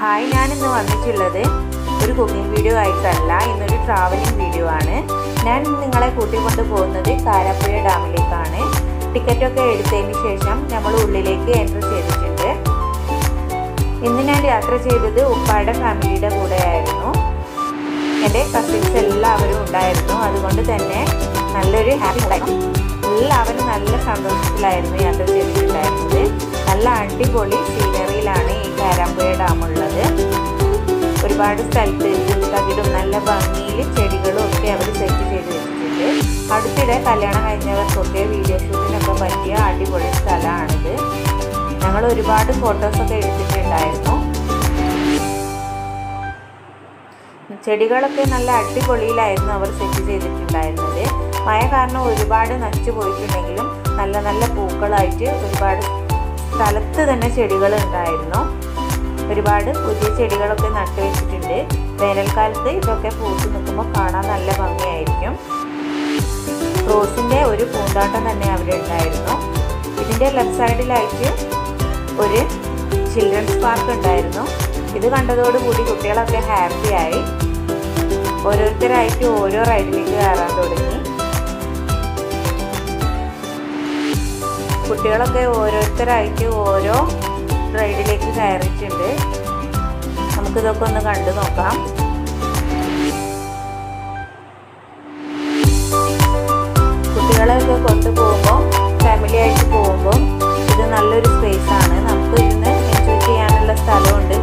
Hi ഞാൻ ഇന്ന് വന്നിട്ടുള്ളത് ഒരു കുക്കിംഗ് വീഡിയോ ആയിട്ടല്ല ഇന്നൊരു ട്രാവലിംഗ് വീഡിയോ ആണ്. ഞാൻ നിങ്ങളെ കൂട്ടിക്കൊണ്ട് പോകുന്നത് കാരാപ്പുഴ ഡാമിലേക്കാണ്. ടിക്കറ്റൊക്കെ എടുത്തതിന് ശേഷം നമ്മൾ ഉള്ളിലേക്ക് എന്റർ ചെയ്തിട്ടുണ്ട്. ഇന്ന് ഞാൻ യാത്ര ചെയ്തത് ഉപ്പായുടെ ഫാമിലിയുടെ കൂടെയായിരുന്നു. എന്റെ കസിൻസ് എല്ലാവരും ഉണ്ടായിരുന്നു. അതുകൊണ്ട് തന്നെ നല്ലൊരു ഹാപ്പി ഉണ്ടായിരുന്നു എല്ലാവരും നല്ല സന്തോഷത്തിലായിരുന്നു യാത്ര ചെയ്തിട്ടുണ്ടായിരുന്നത്. നല്ല അടിപൊളി സീനറിയിലാണ് ഈ കാരാമ്പുഴ ഡാം ഉള്ളത് ഒരുപാട് സ്ഥലത്ത് തകിടും നല്ല ഭംഗിയിൽ ചെടികളും ഒക്കെ അവർ സെറ്റ് ചെയ്ത് വെച്ചിട്ടുണ്ട്. അടുത്തിടെ കല്യാണം കഴിഞ്ഞവർക്കൊക്കെ വീഡിയോ ഷൂട്ടിനൊക്കെ പറ്റിയ അടിപൊളി സ്ഥലമാണിത്. ഞങ്ങൾ ഒരുപാട് ഫോട്ടോസൊക്കെ എടുത്തിട്ടുണ്ടായിരുന്നു. ചെടികളൊക്കെ നല്ല അടിപൊളിയിലായിരുന്നു അവർ സെറ്റ് ചെയ്തിട്ടുണ്ടായിരുന്നത്. മഴ കാരണം ഒരുപാട് നശിച്ചു പോയിട്ടുണ്ടെങ്കിലും നല്ല നല്ല പൂക്കളായിട്ട് ഒരുപാട് സ്ഥലത്ത് തന്നെ ചെടികൾ ഉണ്ടായിരുന്നു. ഒരുപാട് പുതിയ ചെടികളൊക്കെ നട്ടു വെച്ചിട്ടുണ്ട്. വേനൽക്കാലത്ത് ഇതൊക്കെ പൂത്ത് നിൽക്കുമ്പോൾ കാണാൻ നല്ല ഭംഗിയായിരിക്കും. റോസിന്റെ ഒരു പൂന്താട്ടം തന്നെ അവിടെ ഉണ്ടായിരുന്നു. ഇതിന്റെ ലെഫ്റ്റ് സൈഡിലായിട്ട് ഒരു ചിൽഡ്രൻസ് പാർക്ക് ഉണ്ടായിരുന്നു. ഇത് കണ്ടതോടുകൂടി കുട്ടികളൊക്കെ ഹാപ്പിയായി ഓരോരുത്തരായിട്ട് ഓരോ റൈഡിലേക്ക് കയറാൻ തുടങ്ങി. കുട്ടികളൊക്കെ ഓരോരുത്തരായിട്ട് ഓരോ റൈഡിലേക്ക് കയറിയിട്ടുണ്ട്. നമുക്കിതൊക്കെ ഒന്ന് കണ്ടു നോക്കാം. കുട്ടികളെയൊക്കെ കൊണ്ടുപോകുമ്പോൾ ഫാമിലി ആയിട്ട് പോകുമ്പോൾ ഇത് നല്ലൊരു സ്പേസ് ആണ്. നമുക്ക് ഇരുന്ന് എൻജോയ് ചെയ്യാനുള്ള സ്ഥലമുണ്ട്.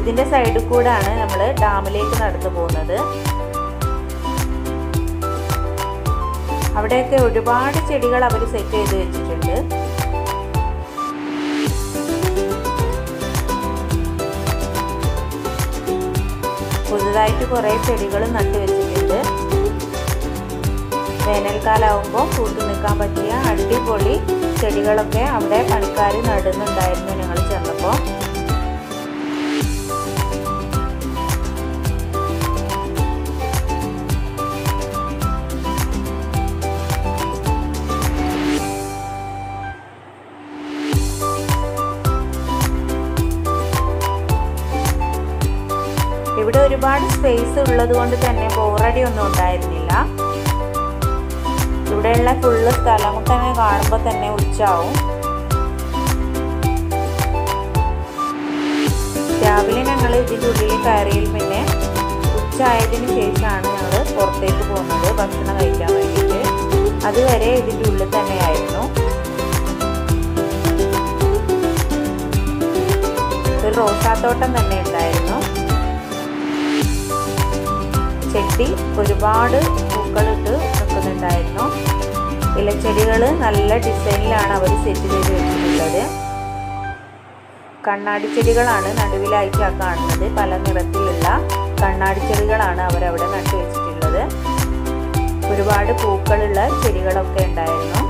ഇതിന്റെ സൈഡിൽ കൂടാണ് നമ്മൾ ഡാമിലേക്ക് നടന്നു പോകുന്നത്. അവിടെയൊക്കെ ഒരുപാട് ചെടികൾ അവർ സെറ്റ് ചെയ്ത് വെച്ചിട്ടുണ്ട്. പുതുതായിട്ട് കുറേ ചെടികൾ നട്ടു വെച്ചിട്ടുണ്ട്. വേനൽക്കാലാവുമ്പോൾ കൂട്ടു നിൽക്കാൻ പറ്റിയ അടിപൊളി ചെടികളൊക്കെ അവിടെ പണിക്കാർ നടുന്നുണ്ടായിരുന്നു ഇവിടെ ഒരുപാട് സ്പേസ് ഉള്ളത് കൊണ്ട് തന്നെ ബോറടി ഒന്നും ഉണ്ടായിരുന്നില്ല. ഇവിടെയുള്ള ഫുള്ള് സ്ഥലം തന്നെ കാണുമ്പോൾ തന്നെ ഉച്ചാവും. രാവിലെ ഞങ്ങൾ ഇതിന്റെ ഉള്ളിൽ കയറിയിൽ പിന്നെ ഉച്ചയായതിന് ശേഷമാണ് ഞങ്ങൾ പുറത്തേക്ക് പോകുന്നത് ഭക്ഷണം കഴിക്കാൻ വേണ്ടിയിട്ട്. അതുവരെ ഇതിന്റെ ഉള്ളിൽ തന്നെയായിരുന്നു. ഒരു റോസാത്തോട്ടം തന്നെ ഉണ്ടായിരുന്നു. ചെട്ടി ഒരുപാട് പൂക്കളിട്ട് നിൽക്കുന്നുണ്ടായിരുന്നു ഇലച്ചെടികൾ നല്ല ഡിസൈനിലാണ് അവർ സെറ്റ് ചെയ്ത് വെച്ചിട്ടുള്ളത്. കണ്ണാടി ചെടികളാണ് നടുവിലായിട്ട് ആ കാണുന്നത്. പല നിറത്തിലുള്ള കണ്ണാടി ചെടികളാണ് അവരവിടെ നട്ടു വെച്ചിട്ടുള്ളത്. ഒരുപാട് പൂക്കളുള്ള ചെടികളൊക്കെ ഉണ്ടായിരുന്നു.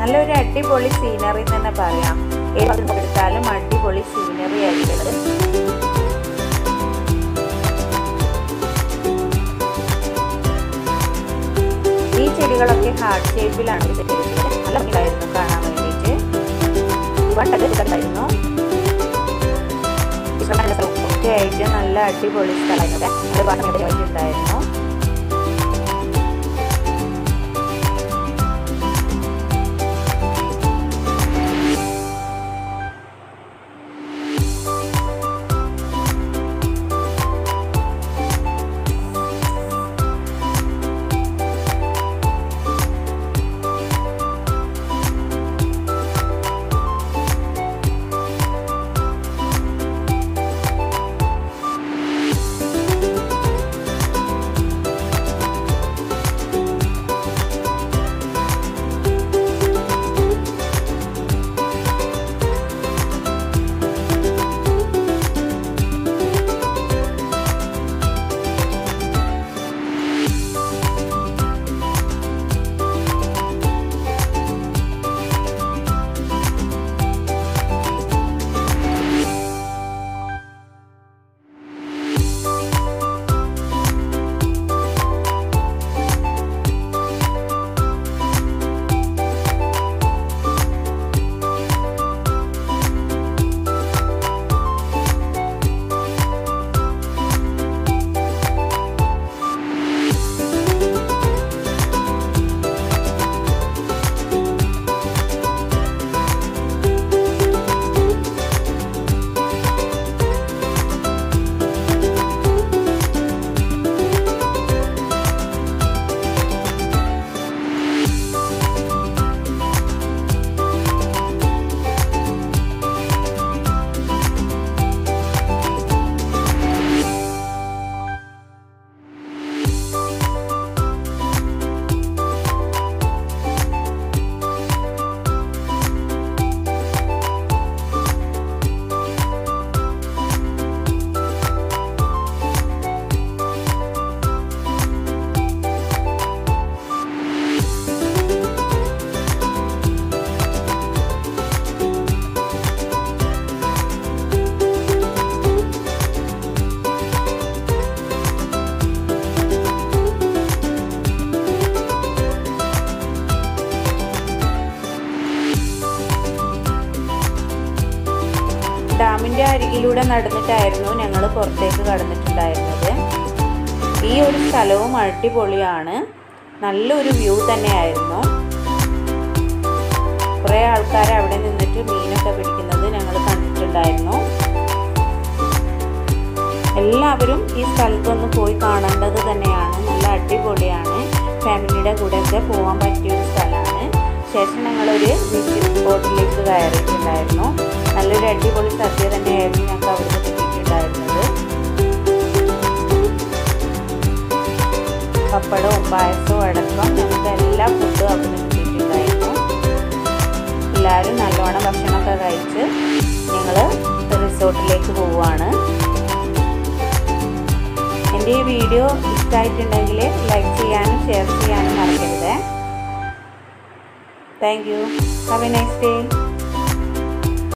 നല്ലൊരു അടിപൊളി സീനറി തന്നെ പറയാം. ഏത് എടുത്താലും ഷേപ്പിലാണ് നല്ല ഉണ്ടായിരുന്നു കാണാൻ വേണ്ടിയിട്ട് വട്ടത് ഉണ്ടായിരുന്നു ഒക്കെ ആയിട്ട് നല്ല അടിപൊളി സ്ഥലങ്ങളൊക്കെ ഒരുപാട് ഉണ്ടായിരുന്നു ഡാമിന്റെ അരികിലൂടെ നടന്നിട്ടായിരുന്നു ഞങ്ങൾ പുറത്തേക്ക് കടന്നിട്ടുണ്ടായിരുന്നത്. ഈ ഒരു സ്ഥലവും അടിപൊളിയാണ്. നല്ലൊരു വ്യൂ തന്നെയായിരുന്നു. കുറേ ആൾക്കാർ അവിടെ നിന്നിട്ട് മീനൊക്കെ പിടിക്കുന്നത് ഞങ്ങൾ കണ്ടിട്ടുണ്ടായിരുന്നു. എല്ലാവരും ഈ സ്ഥലത്തൊന്ന് പോയി കാണേണ്ടത് തന്നെയാണ്. നല്ല അടിപൊളിയാണ്. ഫാമിലിയുടെ കൂടെയൊക്കെ പോകാൻ പറ്റിയ ഒരു സ്ഥലമാണ്. ശേഷം ഞങ്ങളൊരു ബോട്ടിലേക്ക് കയറിയിട്ടുണ്ടായിരുന്നു. നല്ലൊരു അടിപൊളി സദ്യ തന്നെയായിരുന്നു ഞങ്ങൾക്ക് അവിടുന്ന് കിട്ടിയിട്ടുണ്ടായിരുന്നത്. പപ്പടവും പായസവും അടക്കം ഞങ്ങൾക്ക് എല്ലാ ഫുഡും അവിടുന്ന് കിട്ടിയിട്ടുണ്ടായിരുന്നു. എല്ലാവരും നല്ലോണം ഭക്ഷണമൊക്കെ കഴിച്ച് ഞങ്ങൾ റിസോർട്ടിലേക്ക് പോവുകയാണ്. എന്റെ ഈ വീഡിയോ ഇഷ്ടമായിട്ടുണ്ടെങ്കിൽ ലൈക്ക് ചെയ്യാനും ഷെയർ ചെയ്യാനും മറക്കരുത്. Thank you have a nice day